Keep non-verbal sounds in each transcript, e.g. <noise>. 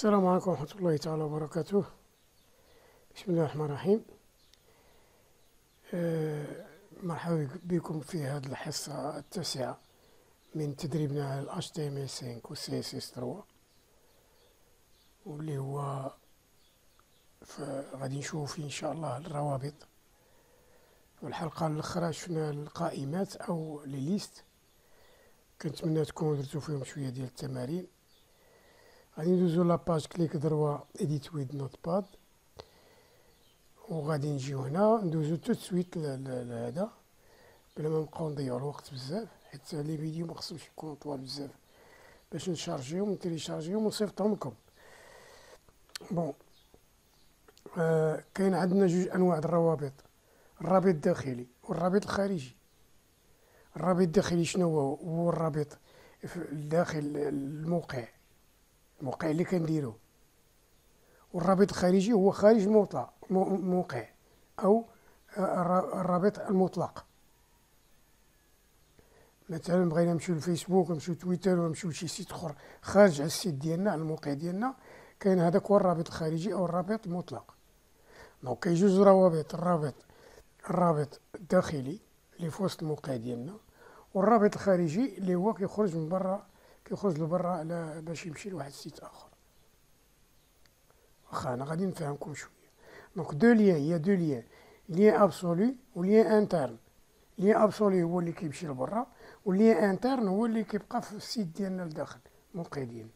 السلام عليكم ورحمة الله تعالى وبركاته. بسم الله الرحمن الرحيم. آه، مرحبا بكم في هذه الحصة التاسعة من تدريبنا على ال HTML5 و CSS3 واللي هو غادي نشوف إن شاء الله الروابط والحلقة الأخرى شفنا القائمات أو لي ليست. كنتمنى تكونوا درتو فيهم شوية ديال التمارين. غادي ندوزو la page clic droit edit with Notepad وغادي نجيو هنا ندوزو tout de suite لهذا بلا ما نبقاو نضيعو الوقت بزاف حيت les vidéos مخصوش يكونو طوال بزاف باش نشارجيهم ونتيليشارجيهم ونصيفطهم لكم bon آه كاين عندنا جوج انواع الروابط الرابط الداخلي والرابط الخارجي الرابط الداخلي شنو هو هو الرابط داخل الموقع الموقع اللي كنديرو. والرابط الخارجي هو خارج موقع موقع أو الرابط المطلق. مثلا بغينا نمشيو للفيسبوك نمشيو تويتر ولا نمشيو لشي site أخر خارج على ال site ديالنا على الموقع ديالنا كاين هذاك هو الرابط الخارجي أو الرابط المطلق. donc كاين جوج روابط الرابط الرابط الداخلي اللي في وسط الموقع ديالنا والرابط الخارجي اللي هو كيخرج من برا كيخرج لبرا على باش يمشي لواحد ال site آخر. واخا أنا غادي نفهمكم شوية. donc deux liens هي deux liens lien absolu و lien interne lien absolu هو اللي كيمشي لبرا و lien interne هو اللي كيبقى في ال site ديالنا لداخل ديالنا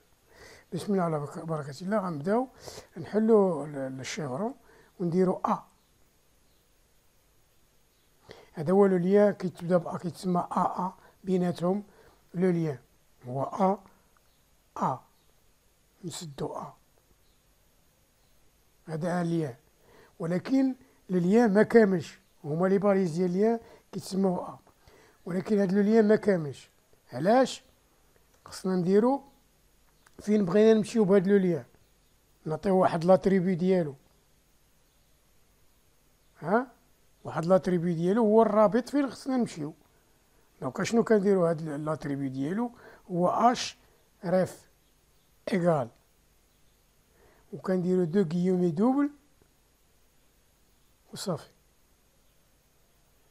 بسم الله على بركة الله غنبداو نحلو الشيفرون ونديرو a هذا هو le lien كيتبدا ب a كيتسمى a a بيناتهم le lien. هو a a نسدو a. هذا الياء. ولكن الياء ما كاملش. هما les balises ديال ال lien كيتسموا a. ولكن هاد الياء ما كاملش. علاش؟ خصنا نديرو فين بغينا نمشيو بهاد الياء نعطيو واحد l'attribut ديالو. ها؟ واحد l'attribut ديالو هو الرابط فين خصنا نمشيو. donc أشنو كنديرو هاد l'attribut ديالو؟ href égal وكنديرو deux guillemets doubles وصافي.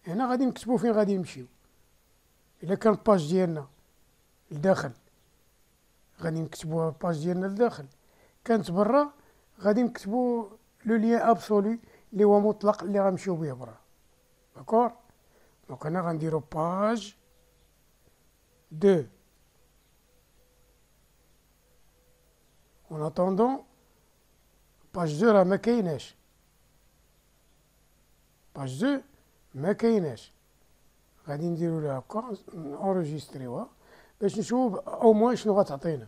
هنا غادي نكتبو فين غادي نمشيو. إلا كان page ديالنا لداخل. غادي نكتبوها page ديالنا لداخل. كانت برا غادي نكتبو le lien absolu اللي هو مطلق اللي غنمشيو بيه برا. d'accord؟ donc هنا غنديرو page deux. En attendant, page 2 راه ما كايناش page 2 ما كايناش غادي نديرو لها هكا اونجستريوها باش نشوف au moins شنو غتعطينا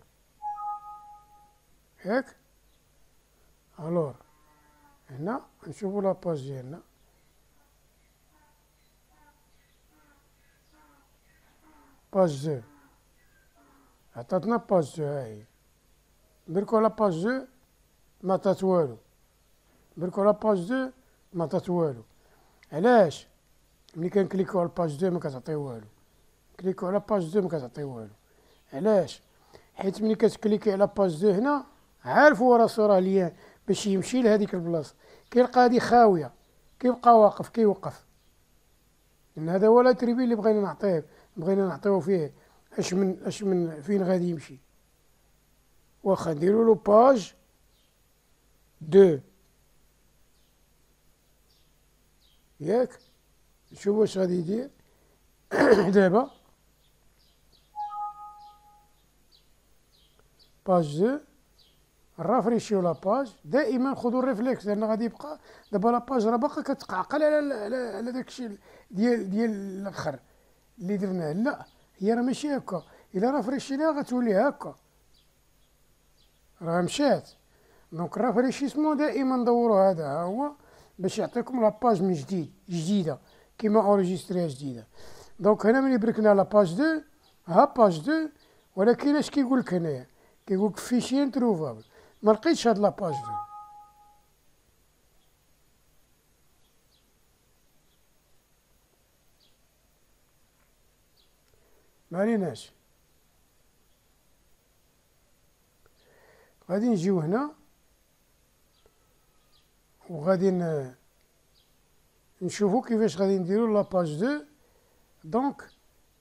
ياك alors هنا نشوفو la page ديالنا page 2 عطاتنا page 2 هاهي دركو page deux ما عطات والو دركو page deux ما عطات والو علاش ملي كنكليكو على page deux ما كتعطي والو كليكو على page deux ما كتعطي والو علاش حيت ملي كتكليكي على page deux هنا عارف هو راسو راه lien باش يمشي لهاديك البلاصه كيلقى هادي خاويه كيبقى واقف كيوقف لأن هذا هو l'attribut اللي بغينا نعطيه بغينا نعطيو فيه اش من اش من فين غادي يمشي واخا نديرو له page deux ياك؟ نشوف واش غادي يدير؟ <coughs> دابا. page deux رافريشيو la page دائما خذوا ال réflexe لأن غادي يبقى دابا la page راه باقا كتقعقل على على على داكشي ديال ديال الأخر اللي درناه. لا هي راه ماشي هكا. إلا رافريشيناها غتولي هكا. راه مشات. donc rafraîchissement دائما ندورو هذا هو باش يعطيكم la page من جديد جديدة كيما اوريجيستريها جديدة. donc هنا ملي بركنا la page deux ها page deux ولكن اش كيقول لك هنايا كيقول لك fichier introuvable ما لقيتش هاد la page deux. ما عليناش. غادي نجيو هنا. وغادي نشوفو كيفاش غادي نديرو la page deux donc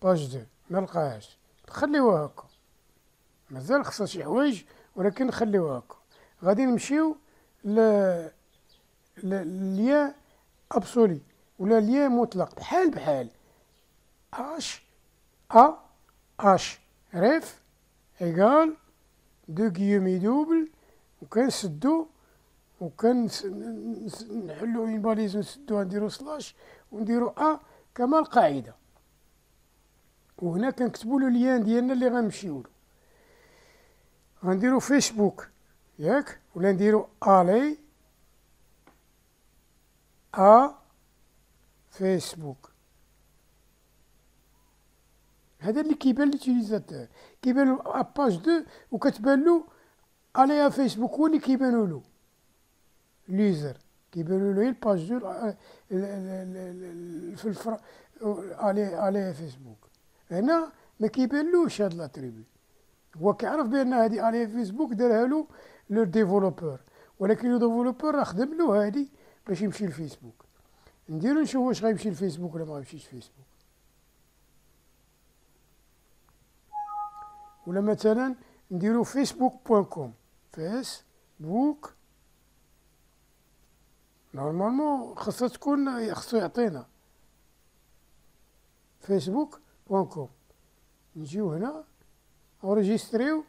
page deux ملقاهاش نخليوها هاكا مازال خصها شي حوايج ولكن نخليوها هاكا غادي نمشيو ل lien absolu ولا lien مطلق. بحال بحال. h a href égal deux guillemets doubles وكنسدو وكان نحلو une balise نسدوها نديرو slash ونديرو a كما القاعدة. وهنا كنكتبو له lien ديالنا اللي غنمشيو له. غنديرو فيسبوك ياك ولا نديرو aller à Facebook. هذا اللي كيبان l'utilisateur كيبان page deux وكتبان له aller à Facebook هو اللي كيبانو له l'user كيبانو له ال page deux في الفر aller aller Facebook هنا ما كيبانلوش هاد l'attribut هو كيعرف بان هادي على فيسبوك دارها له le développeur ولكن le développeur راه خدم له هادي باش يمشي للفيسبوك نديرو نشوف واش غيمشي للفيسبوك ولا ما غيمشيش فيسبوك ولا مثلا نديرو Facebook point com فيسبوك normalement خاصها تكون خصو يعطينا. Facebook point com نجيو هنا نونريجيستريو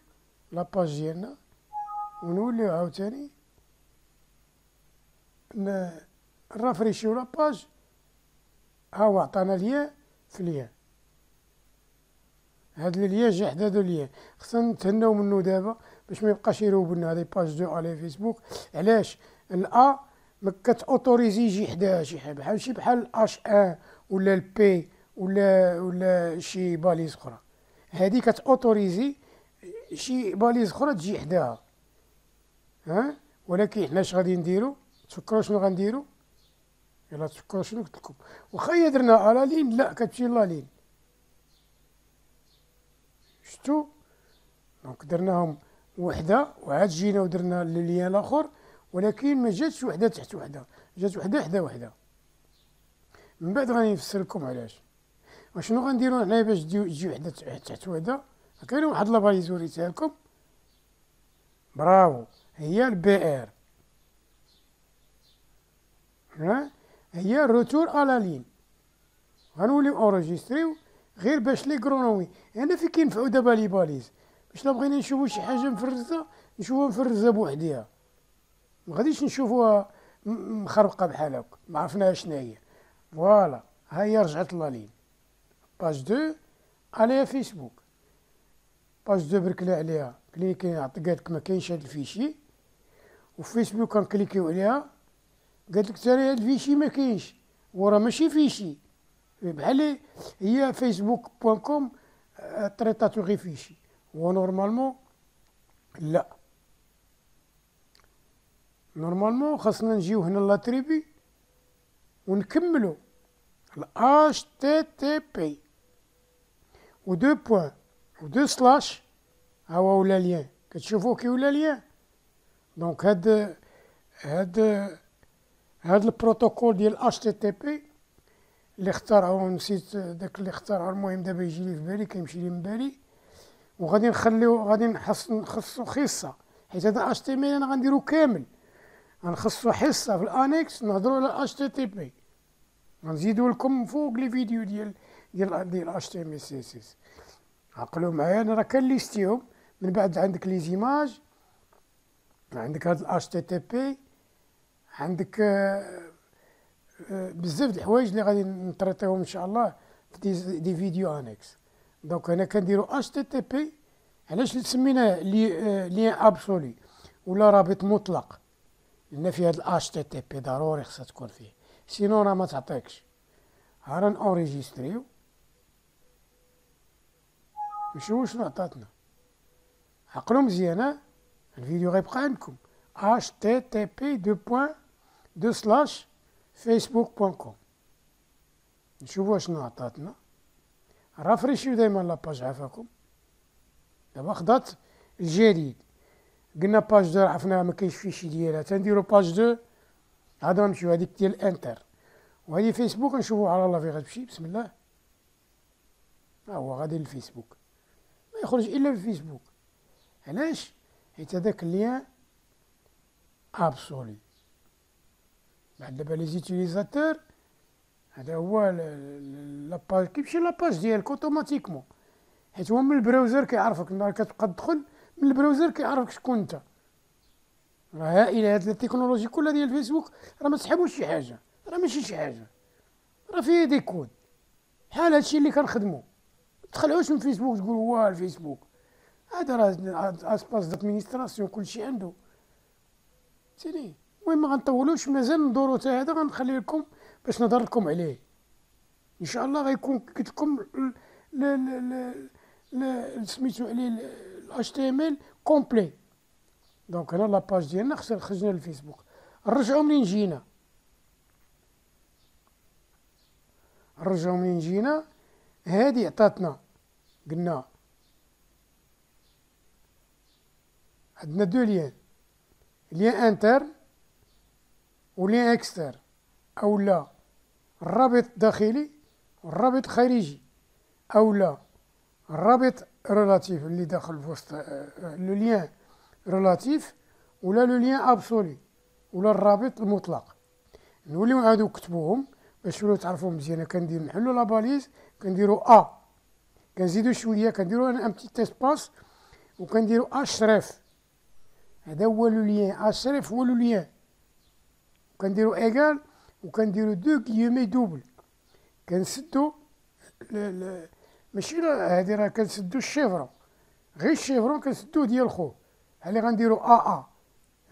la page ديالنا ونوليو عاوتاني نرافريشيو la page هاو عطانا lien في lien هاد ال lien جا حدا هادو lien خصنا نتهناو منو دابا باش ما يبقاش يروب لنا هادي page deux على فيسبوك علاش؟ الا ما كتأوتوريزي يجي حداها شي حاجة بحال شي بحال ال H un ولا ال P ولا ولا شي balise أخرى. هادي كتأوتوريزي شي balise أخرى تجي حداها ها؟ ولكن حنا اش غادي نديرو؟ تفكروا شنو غنديرو؟ يلا تفكروا شنو قلت لكم. واخا درنا à la ligne لا كتمشي à la ligne. شتو؟ donc درناهم وحدة وعاد جينا ودرنا ال lien الآخر ولكن ما جاتش وحدة تحت وحدة جات وحدة حدا وحدة. من بعد غادي نفسر لكم علاش؟ وشنو غنديرو هنايا باش تجي وحدة تحت وحدة؟ كاين واحد la balise وريتها لكم برافو هي ال BR ها؟ هي retour à la ligne غنوليو نونجستريو غير باش لي كرونومي. هنا في كينفعو دابا les balises. باش لا بغينا نشوفو شي حاجة مفرزة نشوفوها مفرزة بوحديها. ما غاديش نشوفوها مخربقة بحال هاك. ما عرفناها شنو هي. voilà ها هي رجعت à la ligne. page deux عليها فيسبوك. page deux بركلي عليها. كليكي لك ما كاينش هاد ال fichier. وفيسبوك كنكليكيو عليها. قالت لك ترى هاد ال fichier ما كاينش. وراه ماشي fichier. بحال هي Facebook point com تريطاتو غي fichier هو normalement لا. normalement خاصنا نجيو هنا l'attribut ونكملو. ال HTTP و deux points و deux slash هاو ولا lien. كتشوفو كي ولا lien. donc هاد هاد هاد البروتوكول ديال HTTP اللي اخترعوه نسيت داك اللي اخترعو المهم دابا يجي لي في بالي كيمشي لي من بالي وغادي نخليو غادي نخصو خصه حيت هذا HTML أنا غنديرو كامل. غنخصو حصة في ال annexe نهضرو على HTTP غنزيدو لكم فوق les vidéos ديال ديال ديال اش تي ام اس اس اس عقلوا معايا أنا راه كنليستيهم. من بعد عندك les images عندك هاد ال HTTP عندك آه، بزاف د الحوايج اللي غادي نطريطيهم إن شاء الله في des, des vidéos annexes. donc هنا كنديرو HTTP علاش سميناه le lien absolu ولا رابط مطلق؟ لأن في هاد ال HTTP ضروري خصها تكون فيه. sinon راه ما تعطيكش. ها راه نونجيستريو نشوفو شنو عطاتنا عقلو مزيان الفيديو غيبقى عندكم. Http deux points deux slash Facebook point com نشوفو شنو عطاتنا رافريشيو دايما la page عافاكم دابا خدات الجديد قلنا page deux عرفناها ما كاينش fichier ديالها تنديرو page deux عاد غنمشيو هذيك ديال interne وهذه فيسبوك نشوفو على الله في غتمشي بسم الله ها هو غادي للفيسبوك ما يخرج الا في الفيسبوك علاش حيت هذاك ال lien absolu بعد دابا les utilisateurs هذا هو la page كيمشي la page ديالك automatiquement حيت هو من ال browser كيعرفك نهار كتبقى تدخل من ال browser كيعرفك شكون انت راه هائله هاد التكنولوجي كلها ديال الفيسبوك راه ما تسحبوش شي حاجة راه ماشي شي حاجة راه فيه des codes بحال هادشي اللي كنخدمو تخلعوش من فيسبوك تقول هو الفيسبوك هذا راه espace d'administration كلشي عنده سيدي المهم ما غنطولوش مازال ندورو حتى هذا غنخلي لكم باش نهضر لكم عليه. إن شاء الله غيكون قلت لكم سميتو عليه ال HTML complet donc هنا la page ديالنا خرجنا للفيسبوك. نرجعو منين جينا؟ نرجعو منين جينا؟ هادي عطاتنا. قلنا. عندنا deux liens. lien interne و lien externe أو لا الرابط داخلي والرابط خارجي أو لا الرابط relatif اللي داخل في وسط le lien relatif ولا le lien absolu ولا الرابط المطلق. نوليو عادو كتبوهم باش تولوا تعرفوا مزيان. كندير نحلو la balise كنديرو A كنزيدو شوية كنديرو un petit espace وكنديرو href هذا هو le lien href هو le lien. كنديرو égal وكنديرو deux guillemets doubles. كنسدو ماشي هادي راه كنسدو الشيفرون. غير الشيفرون كنسدوه ديال خوه اللي غنديرو ا ا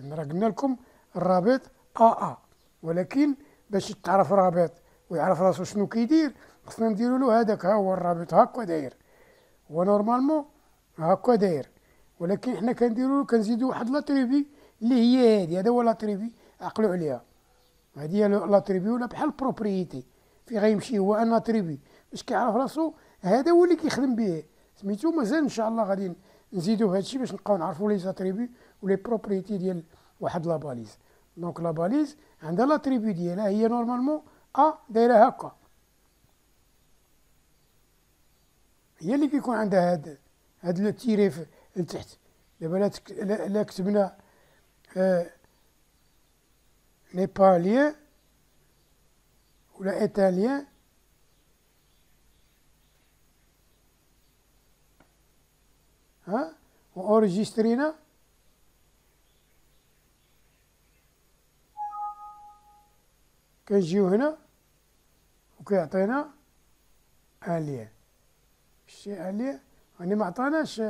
راه قلنا لكم الرابط ا ا ولكن باش تعرف رابط ويعرف راسو شنو كيدير خصنا نديرو له هذاك. ها هو الرابط. هاكا داير. هو normalement هاكا داير. ولكن حنا كنديرو كنزيدو واحد l'attribut اللي هي هادي. هذا هو l'attribut عقلوا عليها. هادي هي l'attribut ولا بحال propriété. في غيمشي هو ان l'attribut باش كيعرف راسو هذا هو اللي كيخدم به سميتو مازال إن شاء الله غادي نزيدو هادشي باش نبقاو نعرفو les attributs و les propriétés ديال واحد la balise donc la balise عندها l'attribut ديالها هي normalement أ دايره هكا. هي اللي كيكون عندها هاد هاد le tiret لتحت دابا لا كتبنا آه نيباليان ولا ايطاليان ها واورجسترينا كنجيو هنا وكيعطينا lien شتي lien يعني ما عطاناش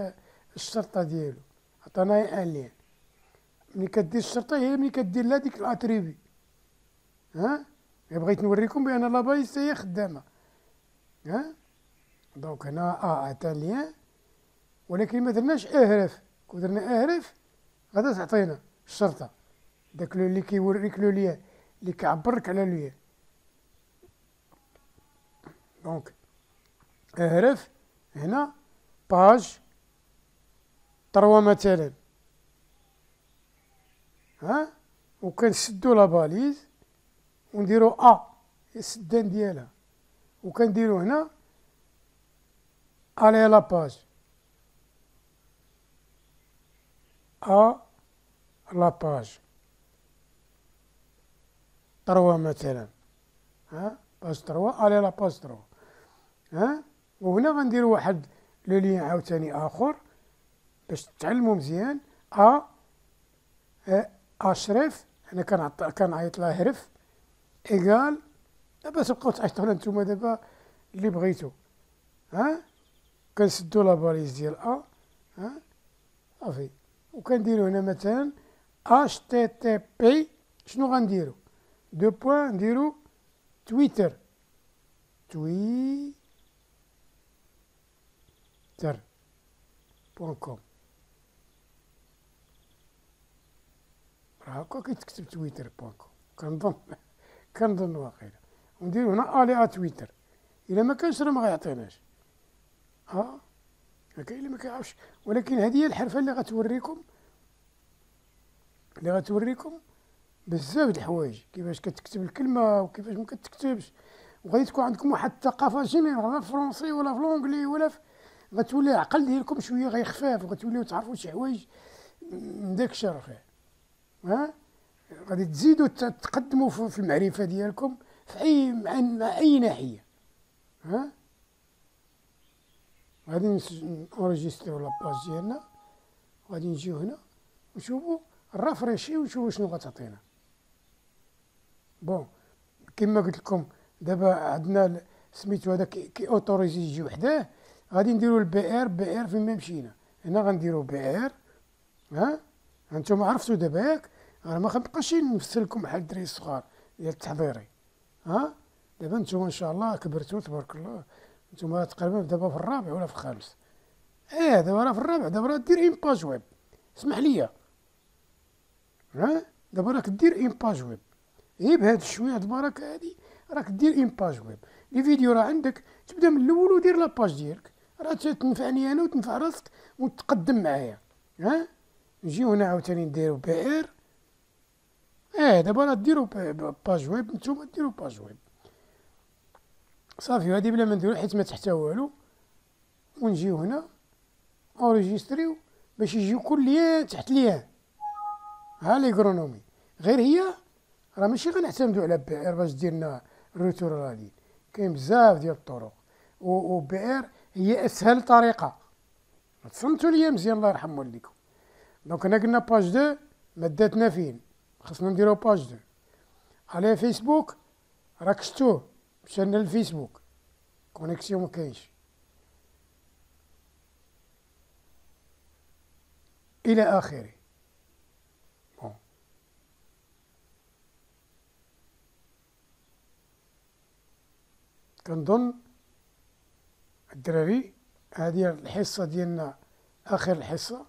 الشرطه ديالو عطانا lien ملي كدير الشرطة هي ملي كدير لها ديك ال attribut ها؟ بغيت نوريكم بأن la balise هي خدامة. ها؟ donc هنا آه est un lien ولكن ما درناش a href كون درنا a href غادا تعطينا الشرطة. داك اللي كيوريك le lien اللي كيعبرك على lien donc a href هنا page trois مثلا. ها؟ وكنسدو la balise ونديرو أ السدان ديالها. وكنديرو هنا aller à la page à la page trois مثلا. ها؟ page trois aller à la page trois ها؟ وهنا غنديرو واحد le lien عاوتاني آخر باش تتعلموا مزيان. a href أنا كنعط كنعيط لها href. égal دابا تبقاو تعيطوا لها نتوما دابا اللي بغيتو؟ ها؟ كنسدو la balise ديال أ ها؟ صافي وكنديرو هنا مثلا http شنو غنديرو؟ deux points نديرو تويتر. تويتر. point com هاكا كيتكتب تويتر point com كنظن كنظن واقيلا ونديرو هنا aller à تويتر الا ما كانش راه ما غيعطيناش ها هكا اللي ما كيعرفش ولكن هذه هي الحرفه اللي غتوريكم اللي غتوريكم بزاف د الحوايج كيفاش كتكتب الكلمة وكيفاش ما كتكتبش وغادي تكون عندكم واحد الثقافه générale لا français ولا في l'anglais ولا في غتولي العقل ديالكم شوية غيخفاف وغتوليو تعرفوا شي حوايج من داك الشرف ها؟ غادي تزيدوا تقدموا في المعرفة ديالكم في اي مع أي ناحية. ها؟ غادي ن enregistrer يو la page ديالنا. غادي نجيو هنا ونشوفو ال rafraîchir ونشوفو شنو غتعطينا. bon كما قلت لكم دابا عندنا سميتو هذا كي autorisé يجي وحداه غادي نديرو ال br br فين ما مشينا. هنا غنديرو br ها؟ هانتوما عرفتو دابا ياك؟ أنا ما غنبقاش نمثل لكم بحال الدراري الصغار ديال التحضيري. ها؟ دابا نتوما إن شاء الله كبرتو تبارك الله. نتوما تقريبا دابا في الرابع ولا في الخامس. آه دابا راه في الرابع. دابا راه دير une page web. اسمح لي ها؟ دابا راك دير une page web غير بهاد الشويه البركه هادي. راك دير une page web. les vidéos راه عندك. تبدا من الأول ودير la page ديالك. راه تنفعني أنا وتنفع راسك وتقدم معايا. ها؟ نجيو هنا عاوتاني نديرو br. آه دابا راه ديرو page web نتوما ديرو page web صافي هادي بلا ما نديرو حيت ما تحتها والو ونجيو هنا enregistrer يو باش يجيو كل lien تحت lien ها ليغرونومي غير هي راه ماشي غنعتمدو على br باش ديرنا ال retour غادي كاين بزاف ديال الطرق و br هي اسهل طريقه فهمتوا ليا مزيان الله يرحم والديكم donc هنا قلنا page deux مداتنا فين خصنا نديرو page deux على فيسبوك راك شتوه مشينا للفيسبوك connexion مكاينش إلى آخره. كنظن الدراري هذه الحصة ديالنا آخر الحصة.